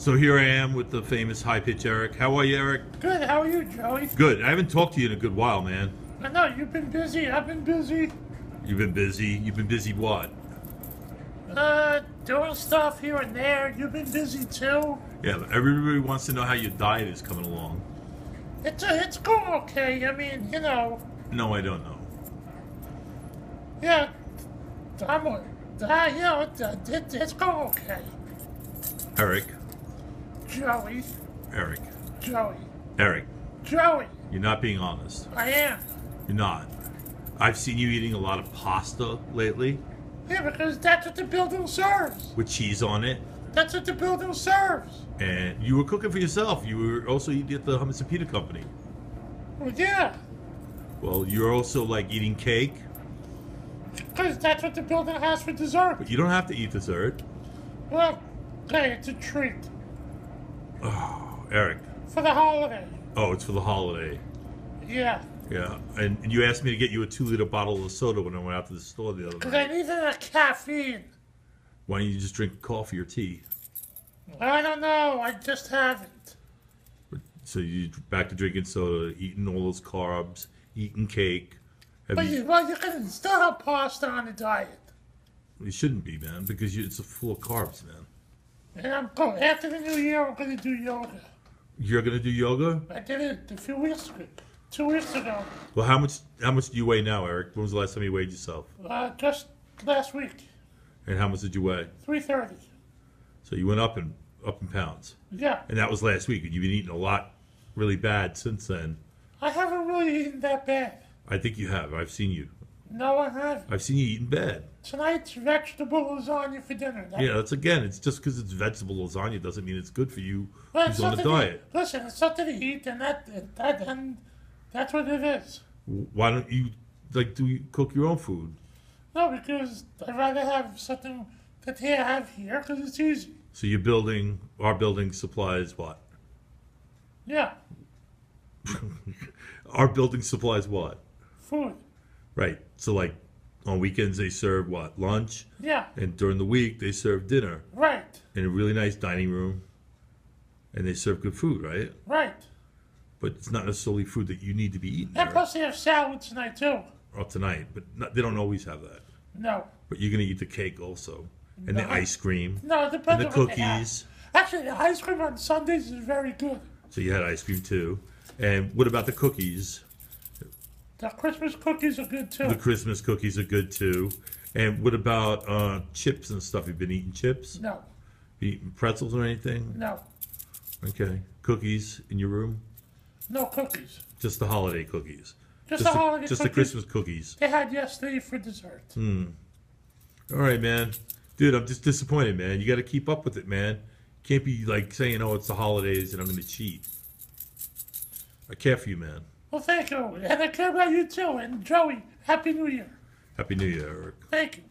So here I am with the famous high pitch Erik. How are you, Erik? Good, how are you, Joey? Good. I haven't talked to you in a good while, man. I know you've been busy. I've been busy. You've been busy. You've been busy what? Uh, doing stuff here and there. You've been busy too. Yeah, but everybody wants to know how your diet is coming along. It's uh, it's going okay. I mean, you know, No, I don't know. yeah. I'm, uh, you know, it, uh, it, it's going okay. Erik, Joey, Erik, Joey, Erik, Joey. you're not being honest. I am. You're not. I've seen you eating a lot of pasta lately Yeah, because that's what the building serves. with cheese on it. That's what the building serves. And you were cooking for yourself. You were also eating at the Hummus and Pita Company. Well, yeah, Well, you're also like eating cake, because that's what the building has for dessert. but you don't have to eat dessert. Well, hey, it's a treat Oh, Erik. for the holiday. Oh, it's for the holiday. Yeah, Yeah, and, and you asked me to get you a two liter bottle of soda when I went out to the store the other because I night. needed a caffeine. Why don't you just drink coffee or tea? I don't know. I just haven't. So you back to drinking soda, eating all those carbs, eating cake. Have But you, you, well, you can still have pasta on the diet. you shouldn't be, man, because you, it's full of carbs, man. And I'm going after the new year. I'm going to do yoga. You're gonna do yoga? I did it a few weeks ago, two weeks ago, Well, how much how much do you weigh now, Erik? When was the last time you weighed yourself? uh, just last week, And how much did you weigh? three thirty. So you went up in up in pounds, Yeah, and that was last week. And you've been eating a lot, really bad since then. I haven't really eaten that bad. I think you have. I've seen you. No, I haven't. I've seen you eat in bed. Tonight's vegetable lasagna for dinner. That- Yeah, that's again. It's just because it's vegetable lasagna doesn't mean it's good for you Well, who's it's on a diet. listen, it's something to eat, and that, that, and that's what it is. Why don't you like do you cook your own food? No, because I'd rather have something that they have here because it's easy. So you're building our building supplies what? Yeah, Our building supplies what? food. Right. So like on weekends they serve what? Lunch, Yeah, and during the week they serve dinner right, in a really nice dining room, and they serve good food, right? right. But it's not necessarily food that you need to be eating And there plus they have salad tonight too. or tonight. But not, they don't always have that. No, But you're gonna eat the cake also, and the ice cream, no, it and depends the they have. cookies. Actually, the ice cream on Sundays is very good. So you had ice cream too. And what about the cookies? The Christmas cookies are good too. The Christmas cookies are good too. And what about uh, chips and stuff? You've been eating chips? No, You eating pretzels or anything? no, Okay. Cookies in your room? no cookies. Just the holiday cookies. Just the holiday Just the. Christmas cookies. They had yesterday for dessert. Hmm. All right, man. Dude, I'm just disappointed, man. You got to keep up with it, man. Can't be like saying, "Oh, it's the holidays and I'm going to cheat." I care for you, man. Well, thank you, and I care about you too. And Joey, Happy New Year. Happy New Year, Erik. Thank you.